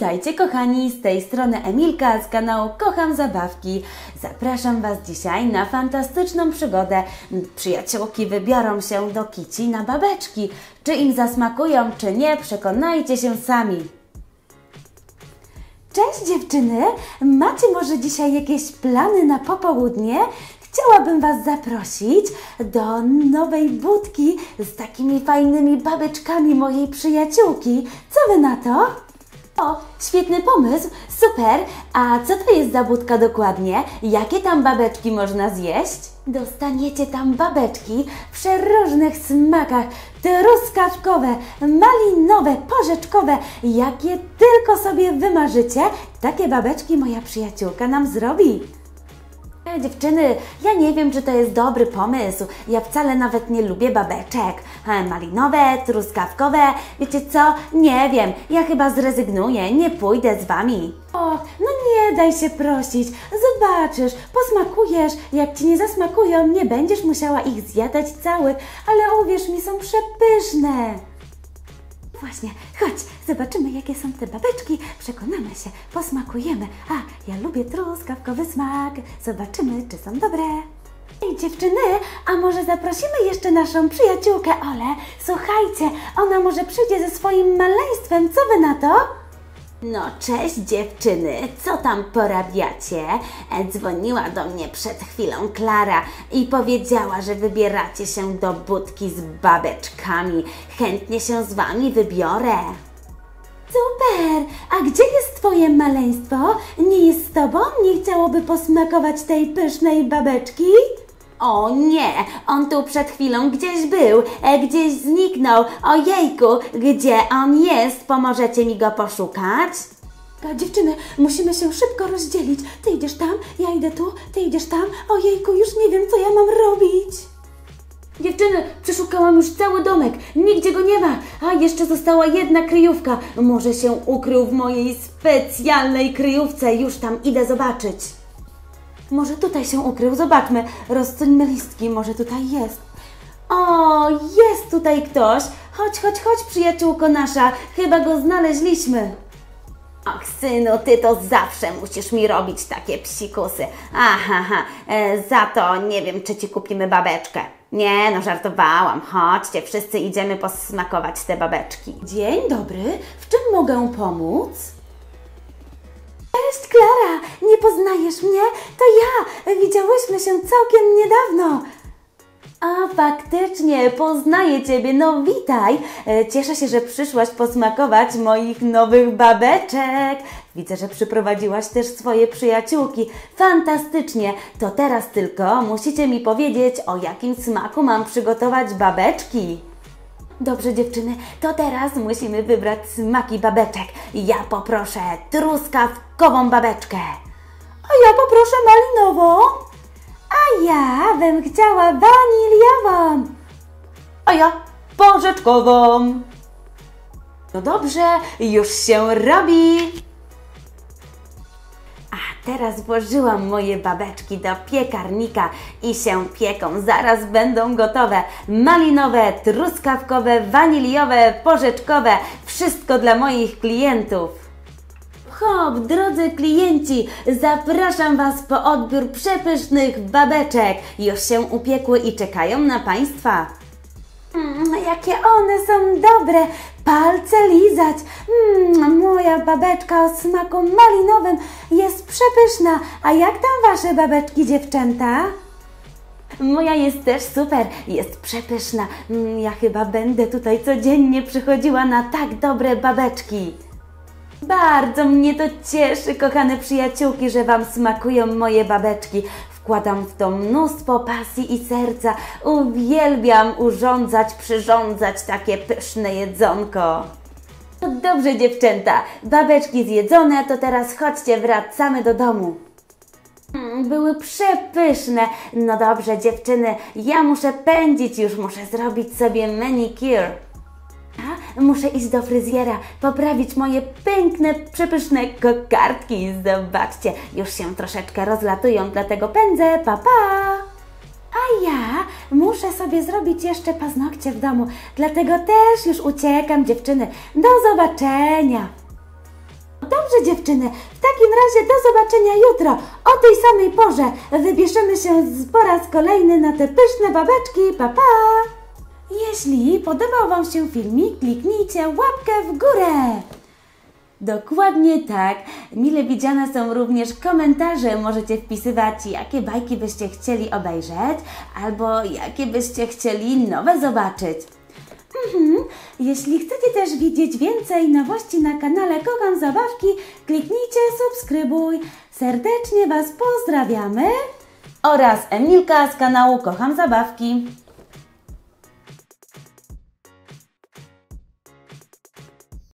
Witajcie kochani, z tej strony Emilka z kanału Kocham Zabawki. Zapraszam Was dzisiaj na fantastyczną przygodę. Przyjaciółki wybiorą się do kici na babeczki. Czy im zasmakują, czy nie, przekonajcie się sami. Cześć dziewczyny! Macie może dzisiaj jakieś plany na popołudnie? Chciałabym Was zaprosić do nowej budki z takimi fajnymi babeczkami mojej przyjaciółki. Co Wy na to? O, świetny pomysł, super! A co to jest za budka dokładnie? Jakie tam babeczki można zjeść? Dostaniecie tam babeczki w przeróżnych smakach, truskawkowe, malinowe, porzeczkowe, jakie tylko sobie wymarzycie, takie babeczki moja przyjaciółka nam zrobi. E, Dziewczyny, ja nie wiem, czy to jest dobry pomysł. Ja wcale nawet nie lubię babeczek. E, Malinowe, truskawkowe, wiecie co? Nie wiem, ja chyba zrezygnuję, nie pójdę z Wami. O, no nie daj się prosić. Zobaczysz, posmakujesz. Jak Ci nie zasmakują, nie będziesz musiała ich zjadać całych, ale uwierz mi, są przepyszne. Właśnie, chodź, zobaczymy jakie są te babeczki, przekonamy się, posmakujemy. A, ja lubię truskawkowy smak, zobaczymy czy są dobre. Ej dziewczyny, a może zaprosimy jeszcze naszą przyjaciółkę Olę? Słuchajcie, ona może przyjdzie ze swoim maleństwem, co wy na to? No, cześć dziewczyny, co tam porabiacie? E, Dzwoniła do mnie przed chwilą Klara i powiedziała, że wybieracie się do budki z babeczkami. Chętnie się z wami wybiorę. Super! A gdzie jest twoje maleństwo? Nie jest z tobą? Nie chciałoby posmakować tej pysznej babeczki? O nie, on tu przed chwilą gdzieś był, e, gdzieś zniknął. Ojejku, gdzie on jest? Pomożecie mi go poszukać? Dziewczyny, musimy się szybko rozdzielić. Ty idziesz tam, ja idę tu, ty idziesz tam. Ojejku, już nie wiem, co ja mam robić. Dziewczyny, przeszukałam już cały domek, nigdzie go nie ma, a jeszcze została jedna kryjówka. Może się ukrył w mojej specjalnej kryjówce, już tam idę zobaczyć. Może tutaj się ukrył, zobaczmy. Rozsuńmy listki, może tutaj jest. O, jest tutaj ktoś. Chodź, chodź, chodź, przyjaciółko nasza, chyba go znaleźliśmy. Ach, synu, ty to zawsze musisz mi robić takie psikusy. Aha, aha, e, za to nie wiem, czy ci kupimy babeczkę. Nie, no żartowałam. Chodźcie, wszyscy idziemy posmakować te babeczki. Dzień dobry, w czym mogę pomóc? Cześć, Klara! Nie poznajesz mnie? To ja! Widziałyśmy się całkiem niedawno. A faktycznie, poznaję Ciebie, no witaj. E, Cieszę się, że przyszłaś posmakować moich nowych babeczek. Widzę, że przyprowadziłaś też swoje przyjaciółki. Fantastycznie. To teraz tylko musicie mi powiedzieć, o jakim smaku mam przygotować babeczki. Dobrze dziewczyny, to teraz musimy wybrać smaki babeczek. Ja poproszę truskawkową babeczkę. Ja poproszę malinową. A ja bym chciała waniliową. A ja porzeczkową. No dobrze, już się robi. A teraz włożyłam moje babeczki do piekarnika i się pieką. Zaraz będą gotowe. Malinowe, truskawkowe, waniliowe, porzeczkowe. Wszystko dla moich klientów. Hop, drodzy klienci, zapraszam Was po odbiór przepysznych babeczek. Już się upiekły i czekają na Państwa. Mm, jakie one są dobre! Palce lizać! Mm, moja babeczka o smaku malinowym jest przepyszna. A jak tam Wasze babeczki, dziewczęta? Moja jest też super, jest przepyszna. Mm, Ja chyba będę tutaj codziennie przychodziła na tak dobre babeczki. Bardzo mnie to cieszy, kochane przyjaciółki, że Wam smakują moje babeczki. Wkładam w to mnóstwo pasji i serca. Uwielbiam urządzać, przyrządzać takie pyszne jedzonko. No dobrze, dziewczęta, babeczki zjedzone, to teraz chodźcie, wracamy do domu. Mm, Były przepyszne. No dobrze, dziewczyny, ja muszę pędzić już, muszę zrobić sobie manicure. Muszę iść do fryzjera, poprawić moje piękne, przepyszne kokardki. Zobaczcie, już się troszeczkę rozlatują, dlatego pędzę, pa pa! A ja muszę sobie zrobić jeszcze paznokcie w domu, dlatego też już uciekam, dziewczyny. Do zobaczenia! Dobrze dziewczyny, w takim razie do zobaczenia jutro o tej samej porze. Wybierzemy się po raz kolejny na te pyszne babeczki. Pa, pa! Jeśli podobał Wam się filmik, kliknijcie łapkę w górę. Dokładnie tak. Mile widziane są również komentarze. Możecie wpisywać, jakie bajki byście chcieli obejrzeć, albo jakie byście chcieli nowe zobaczyć. Mhm. Jeśli chcecie też widzieć więcej nowości na kanale Kocham Zabawki, kliknijcie subskrybuj. Serdecznie Was pozdrawiamy oraz Emilka z kanału Kocham Zabawki.